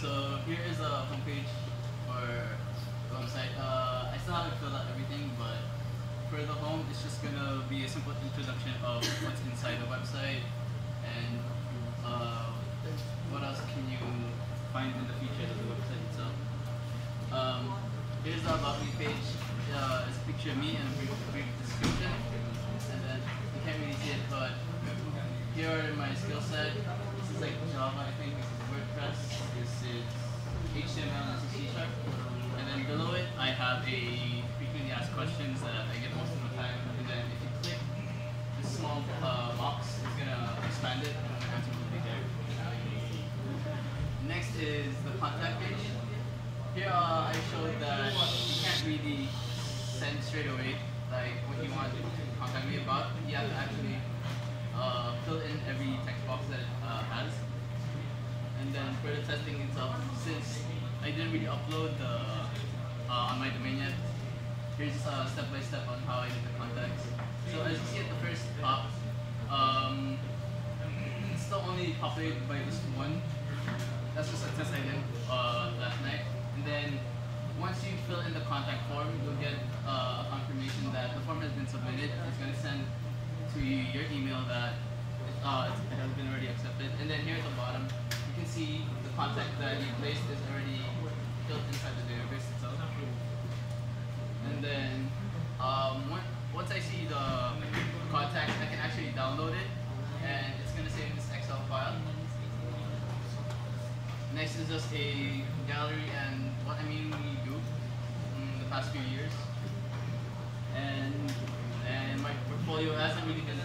so here is a homepage the website. Uh, I still haven't filled out everything, but for the home, it's just gonna be a simple introduction of what's inside the website and uh, what else can you find in the features of the website itself. Um, here's the about me page. Uh, it's a picture of me and a brief, brief description, and then you can't really see it, but here are my skill set. This is like Java, I think. A frequently asked questions that I get most of the time. And then if you click this small uh, box, it's gonna expand it, and will be there. Next is the contact page. Here uh, I showed that you can't really send straight away like what you want to contact me about. You have to actually uh, fill in every text box that it uh, has. And then for the testing itself, since I didn't really upload the uh, on my domain yet, here's a step by step on how I did the contacts. So as you see at the first top, um, it's still only populated by this one. That's just a test I did uh, last night. And then once you fill in the contact form, you'll get uh, a confirmation that the form has been submitted. It's going to send to your email that uh, it has been already accepted. And then here at the bottom, you can see the contact that you placed Next is just a gallery and what I mean we do in the past few years. And and my portfolio hasn't really been